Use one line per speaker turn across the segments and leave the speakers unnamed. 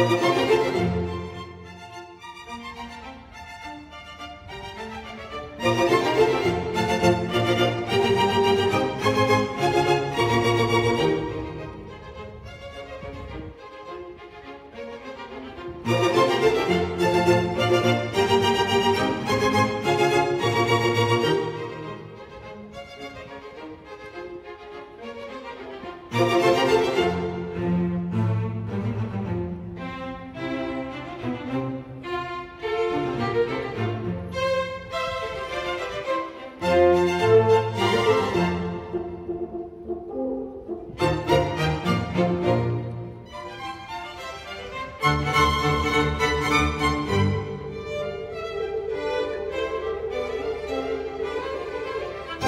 Thank you.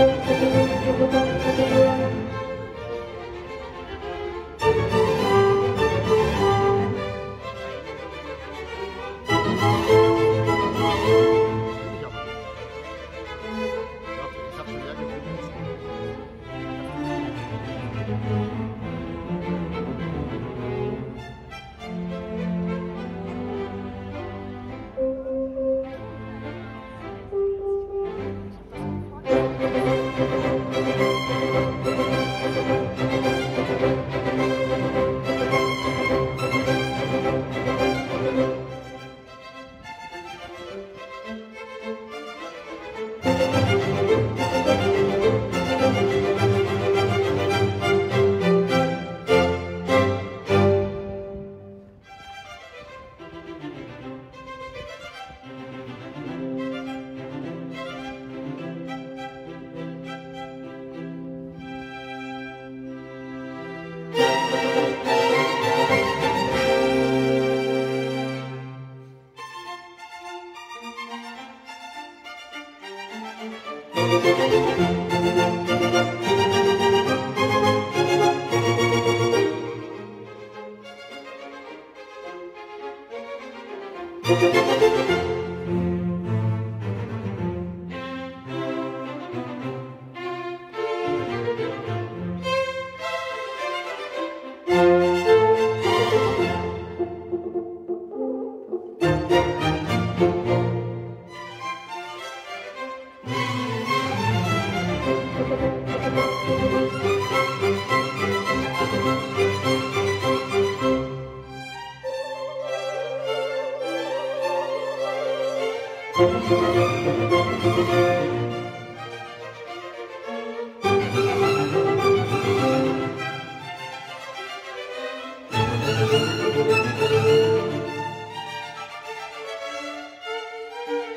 Thank you.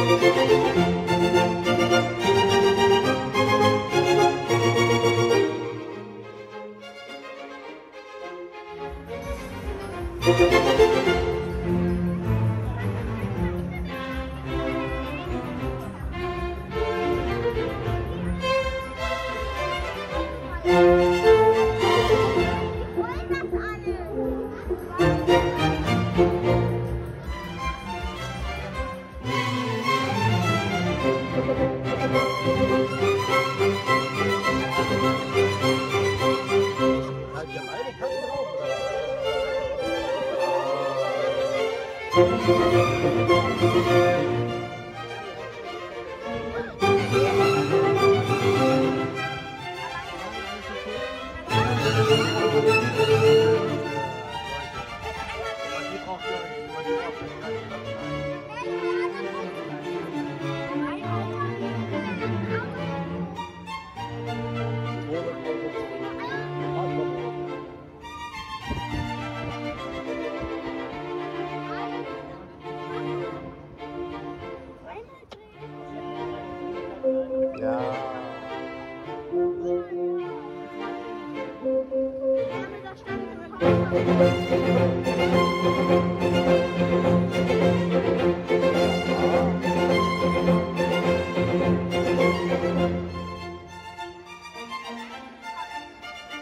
Thank you.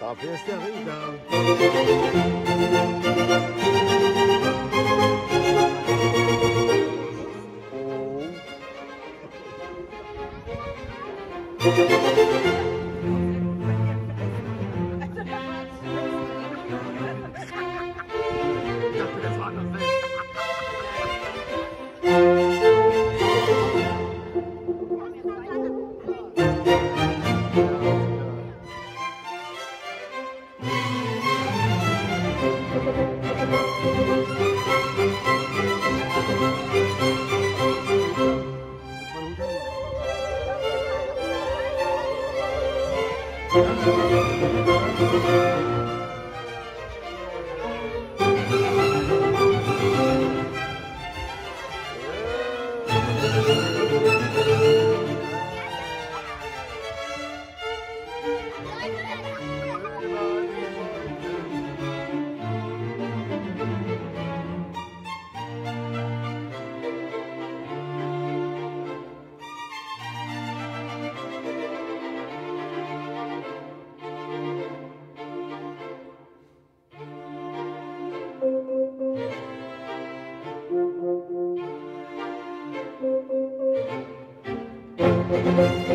Talvez tenha Thank you.